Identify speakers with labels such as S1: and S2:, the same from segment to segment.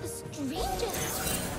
S1: the strangest.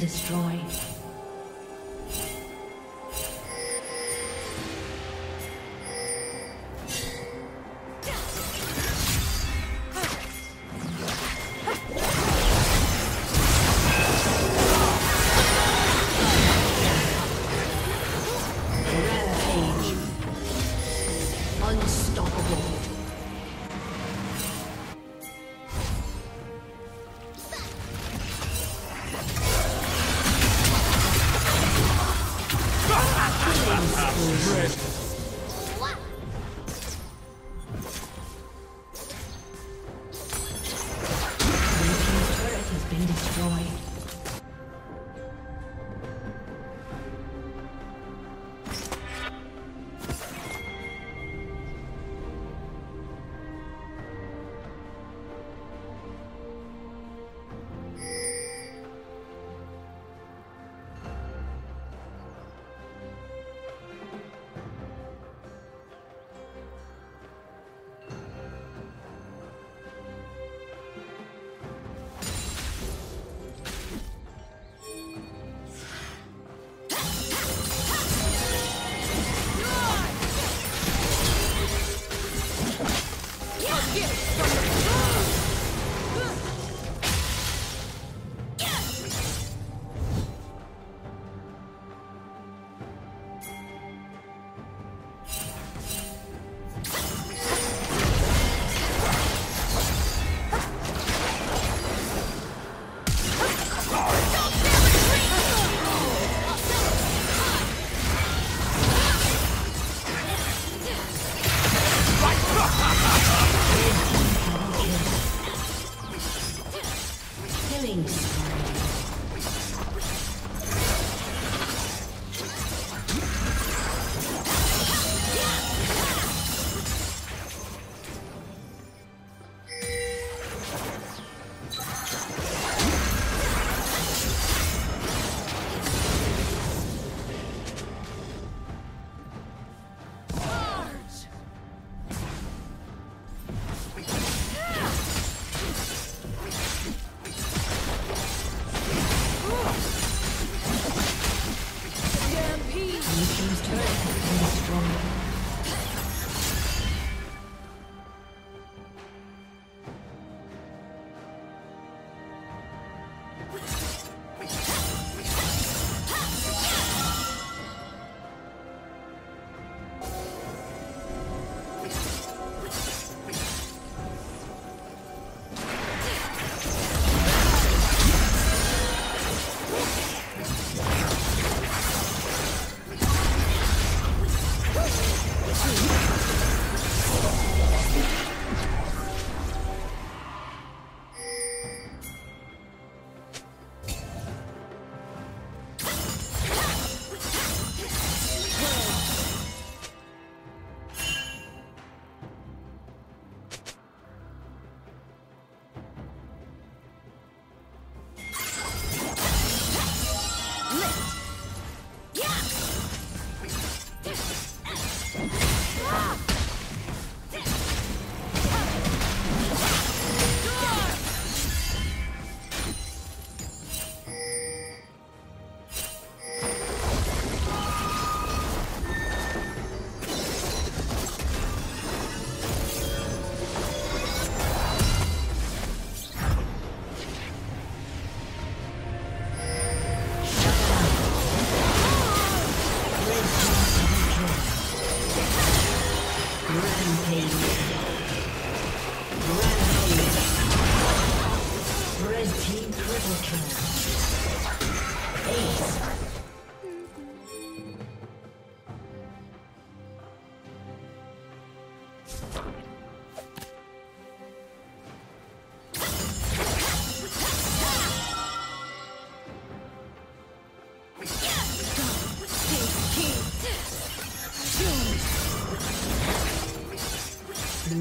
S1: Destroyed.